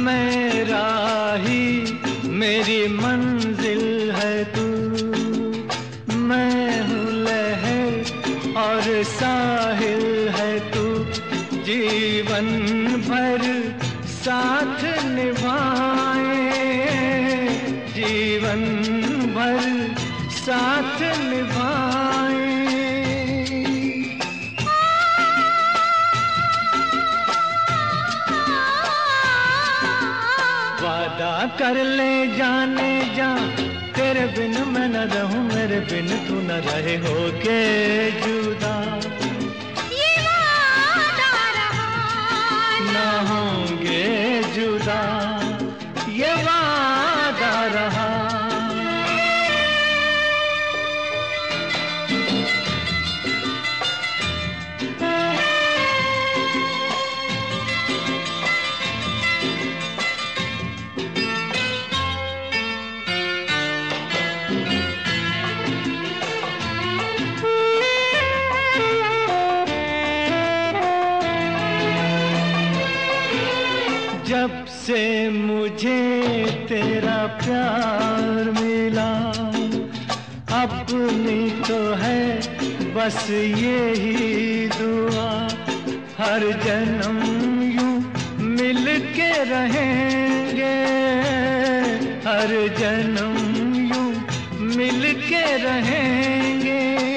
मेरा ही मेरी मंजिल है तू। मैं हूँ लहर और साहिल है तू। जीवन भर साथ निभाए। जीवन भर साथ निभाए। कर ले जाने जा। तेरे बिन मैं न रहूँ, मेरे बिन तू न रहे हो के मुझे तेरा प्यार मिला। अपनी तो है बस ये ही दुआ। हर जन्म यूँ मिल के रहेंगे। हर जन्म यूँ मिल के रहेंगे।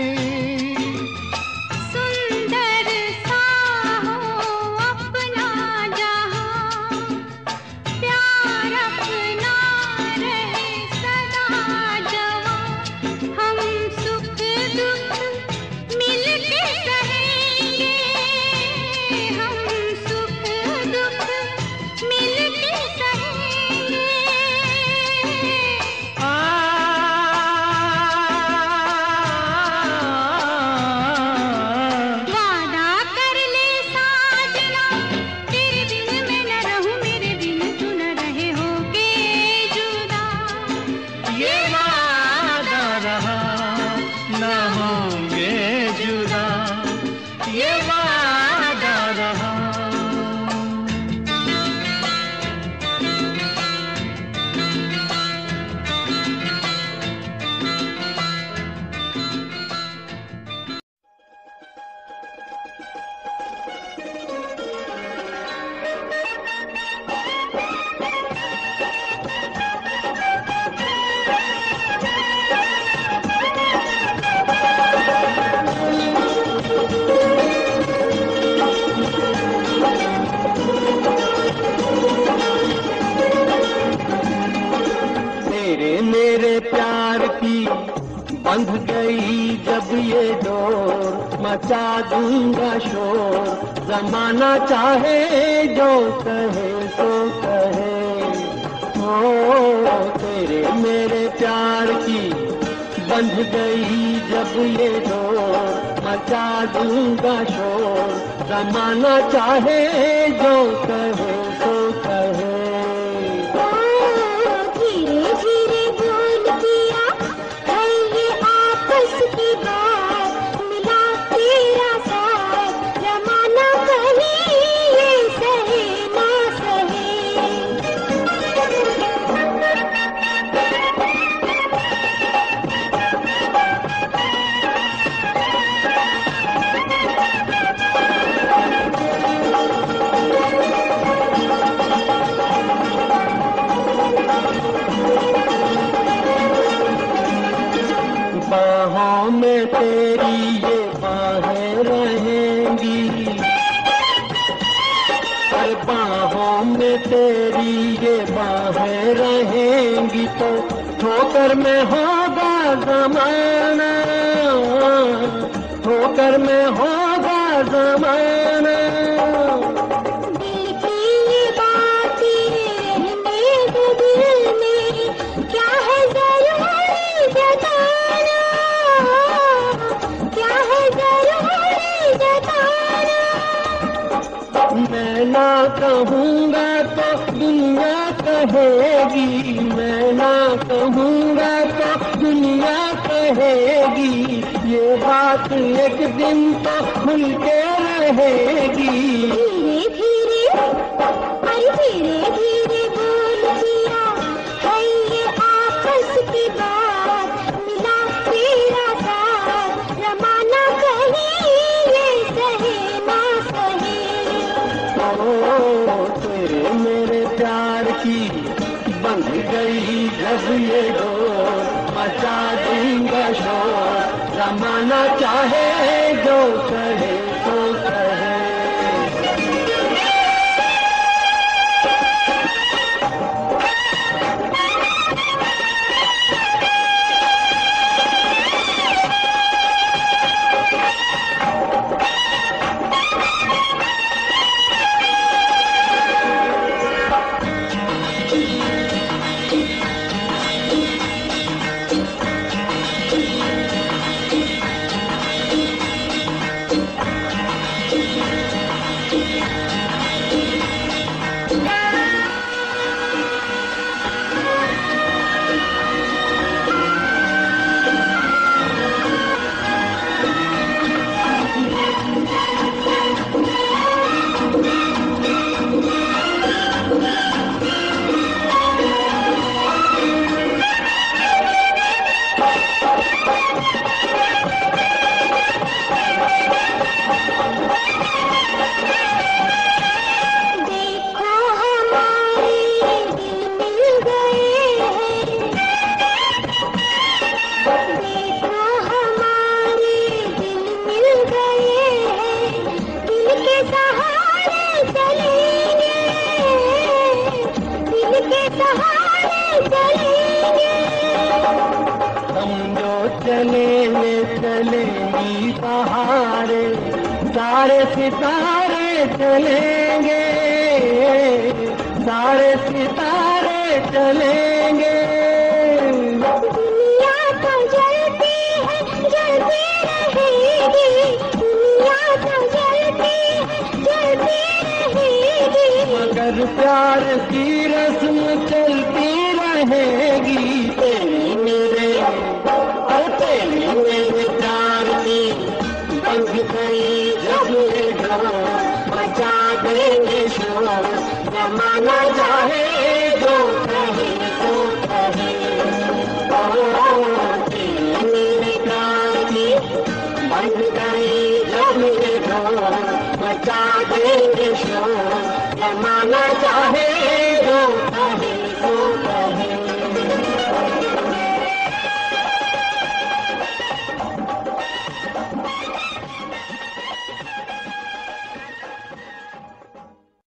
बंध गई जब ये डोर मचा दूँगा शोर। जमाना चाहे जो कहे तो कहे। ओ तेरे मेरे प्यार की बंध गई जब ये डोर मचा दूँगा शोर। जमाना चाहे जो कहे तेरी ये बाहें रहेंगी तो ठोकर में होगा जमाना ठोकर में होगा जमाना। मैं ना कहूँगा तो दुनिया कहेगी। ये बात एक दिन तो खुल के रहेगी। धीरे धीरे धीरे। जमाना चाहे जो कहे चलेंगी सहारे सारे सितारे चलेंगे। सारे सितारे चलेंगे। दुनिया तो जलती है जलती रहेगी। दुनिया तो जलती है जलती रहेगी। मगर प्यार बचा देंगे शोर जमाना चाहे जो कहे तो कहे। बंद करे जब बचा देंगे शोर जमाना चाहे जो कहे तो कहे।